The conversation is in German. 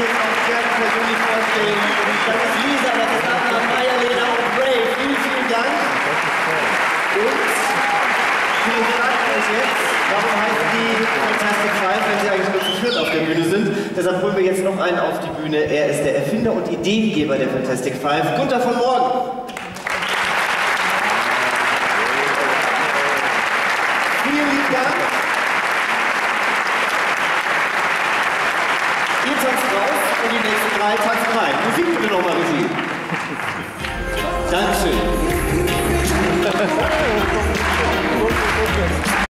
jetzt auch gerne persönlich vorstellen. Das ist Lisa, das ist Anna, Lena und Ray. Vielen, vielen Dank. Und wir fragen euch jetzt, warum heißen die Fantastic Five, wenn sie eigentlich nur zu viert auf der Bühne sind. Deshalb holen wir jetzt noch einen auf die Bühne. Er ist der Erfinder und Ideengeber der Fantastic Five, Gunther von Morgen. Vielen lieben Dank. Ihr tanzt raus und die nächsten drei tanzen rein. Musik bitte nochmal, Regie. Dankeschön.